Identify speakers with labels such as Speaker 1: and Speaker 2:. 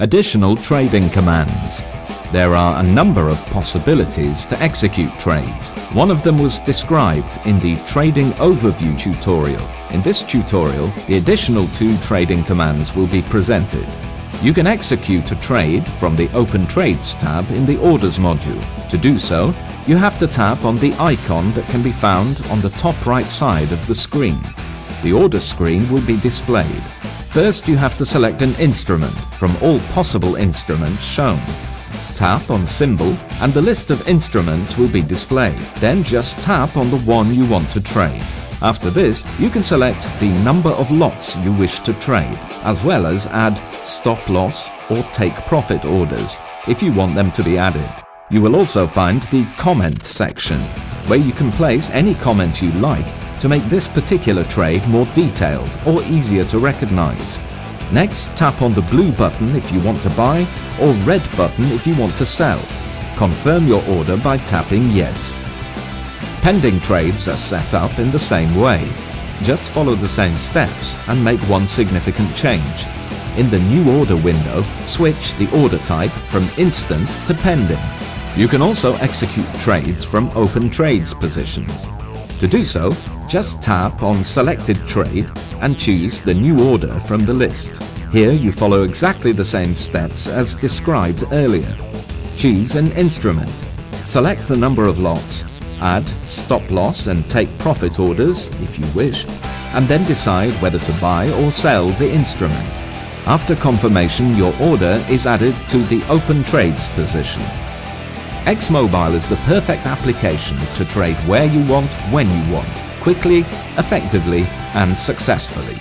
Speaker 1: Additional trading commands. There are a number of possibilities to execute trades. One of them was described in the Trading Overview tutorial. In this tutorial, the additional two trading commands will be presented. You can execute a trade from the Open Trades tab in the Orders module. To do so, you have to tap on the icon that can be found on the top right side of the screen. The order screen will be displayed. First, you have to select an instrument from all possible instruments shown tap on symbol and the list of instruments will be displayed. Then just tap on the one you want to trade. After this, you can select the number of lots you wish to trade, as well as add stop loss or take profit orders if you want them to be added. You will also find the comment section, where you can place any comment you like to make this particular trade more detailed or easier to recognize. Next, tap on the blue button if you want to buy or red button if you want to sell. Confirm your order by tapping yes. Pending trades are set up in the same way. Just follow the same steps and make one significant change. In the new order window, switch the order type from instant to pending. You can also execute trades from open trades positions. To do so, just tap on selected trade and choose the new order from the list. Here you follow exactly the same steps as described earlier. Choose an instrument. Select the number of lots, add stop loss and take profit orders if you wish, and then decide whether to buy or sell the instrument. After confirmation, your order is added to the open trades position. Xmobile is the perfect application to trade where you want, when you want, quickly, effectively and successfully.